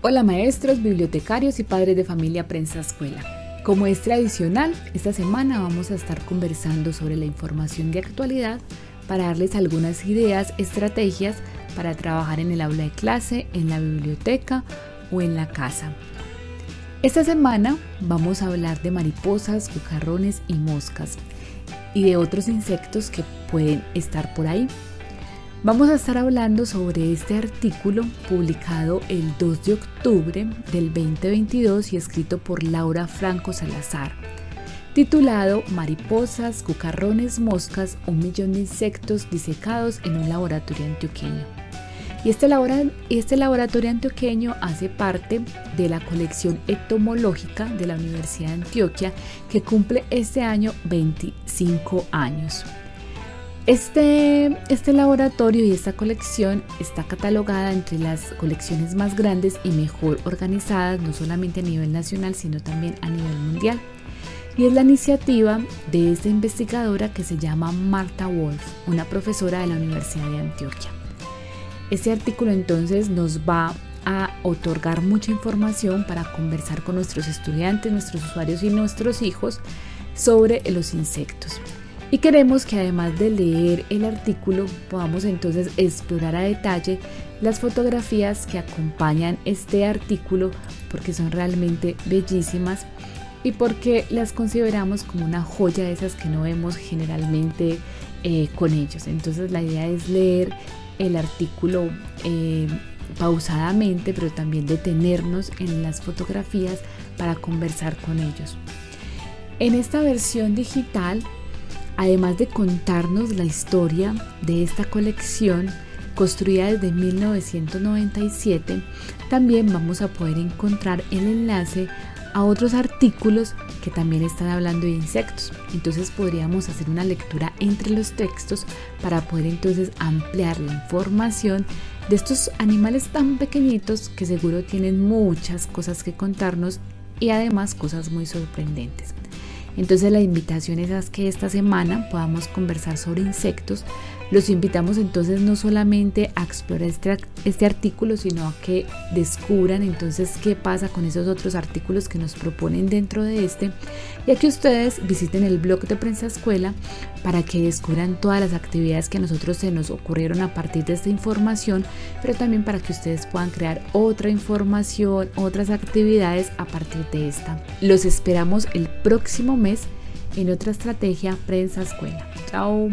Hola maestros, bibliotecarios y padres de familia Prensa Escuela. Como es tradicional, esta semana vamos a estar conversando sobre la información de actualidad para darles algunas ideas, estrategias para trabajar en el aula de clase, en la biblioteca o en la casa. Esta semana vamos a hablar de mariposas, cucarrones y moscas y de otros insectos que pueden estar por ahí. Vamos a estar hablando sobre este artículo publicado el 2 de octubre del 2022 y escrito por Laura Franco Salazar, titulado Mariposas, cucarrones, moscas, un millón de insectos disecados en un laboratorio antioqueño. Y este, este laboratorio antioqueño hace parte de la colección entomológica de la Universidad de Antioquia que cumple este año 25 años. Este, este laboratorio y esta colección está catalogada entre las colecciones más grandes y mejor organizadas, no solamente a nivel nacional, sino también a nivel mundial. Y es la iniciativa de esta investigadora que se llama Marta Wolf, una profesora de la Universidad de Antioquia. Este artículo entonces nos va a otorgar mucha información para conversar con nuestros estudiantes, nuestros usuarios y nuestros hijos sobre los insectos. Y queremos que además de leer el artículo podamos entonces explorar a detalle las fotografías que acompañan este artículo porque son realmente bellísimas y porque las consideramos como una joya de esas que no vemos generalmente eh, con ellos. Entonces la idea es leer el artículo eh, pausadamente, pero también detenernos en las fotografías para conversar con ellos. En esta versión digital además de contarnos la historia de esta colección construida desde 1997, también vamos a poder encontrar el enlace a otros artículos que también están hablando de insectos. Entonces podríamos hacer una lectura entre los textos para poder entonces ampliar la información de estos animales tan pequeñitos que seguro tienen muchas cosas que contarnos y además cosas muy sorprendentes. Entonces la invitación es a que esta semana podamos conversar sobre insectos. Los invitamos entonces no solamente a explorar este, este, artículo, sino a que descubran entonces qué pasa con esos otros artículos que nos proponen dentro de este y a que ustedes visiten el blog de Prensa Escuela para que descubran todas las actividades que a nosotros se nos ocurrieron a partir de esta información, pero también para que ustedes puedan crear otra información, otras actividades a partir de esta. Los esperamos el próximo mes en otra estrategia Prensa Escuela. Chao.